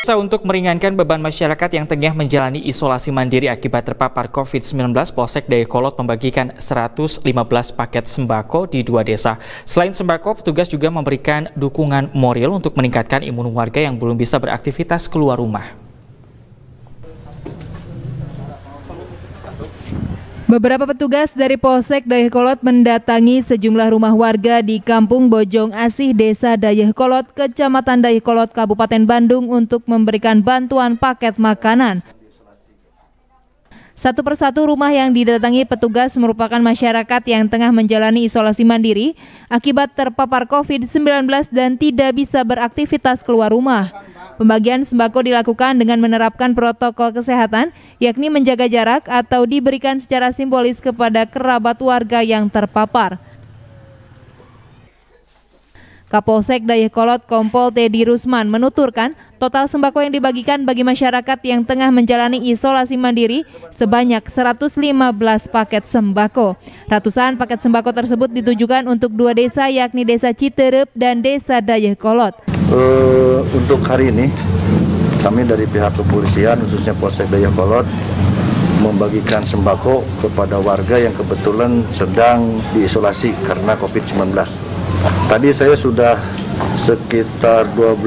Untuk meringankan beban masyarakat yang tengah menjalani isolasi mandiri akibat terpapar COVID-19, Polsek Dayakolot membagikan 115 paket sembako di dua desa. Selain sembako, petugas juga memberikan dukungan moral untuk meningkatkan imun warga yang belum bisa beraktivitas keluar rumah. Beberapa petugas dari Polsek Dayakolot mendatangi sejumlah rumah warga di Kampung Bojong Asih, Desa Dayakolot, Kecamatan Dayakolot, Kabupaten Bandung untuk memberikan bantuan paket makanan. Satu persatu rumah yang didatangi petugas merupakan masyarakat yang tengah menjalani isolasi mandiri akibat terpapar COVID-19 dan tidak bisa beraktivitas keluar rumah. Pembagian sembako dilakukan dengan menerapkan protokol kesehatan, yakni menjaga jarak atau diberikan secara simbolis kepada kerabat warga yang terpapar. Kapolsek Dayakolot Kompol Teddy Rusman menuturkan total sembako yang dibagikan bagi masyarakat yang tengah menjalani isolasi mandiri sebanyak 115 paket sembako. Ratusan paket sembako tersebut ditujukan untuk dua desa yakni Desa Citerep dan Desa Dayakolot. Uh, untuk hari ini kami dari pihak kepolisian khususnya Polsek Dayakolot membagikan sembako kepada warga yang kebetulan sedang diisolasi karena COVID-19. Tadi saya sudah sekitar 12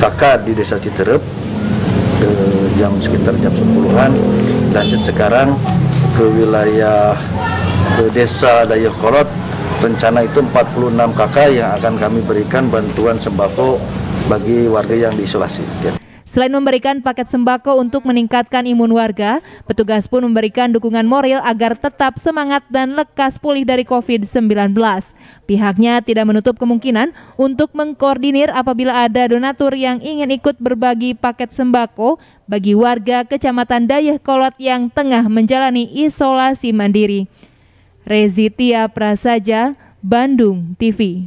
kakak di Desa Citerep eh, jam sekitar jam 10-an dan sekarang ke wilayah ke Desa Dayakolot rencana itu 46 kakak yang akan kami berikan bantuan sembako bagi warga yang diisolasi. Selain memberikan paket sembako untuk meningkatkan imun warga, petugas pun memberikan dukungan moral agar tetap semangat dan lekas pulih dari COVID-19. Pihaknya tidak menutup kemungkinan untuk mengkoordinir apabila ada donatur yang ingin ikut berbagi paket sembako bagi warga Kecamatan Dayeh Kolot yang tengah menjalani isolasi mandiri. Rezitia Prasaja, Bandung TV.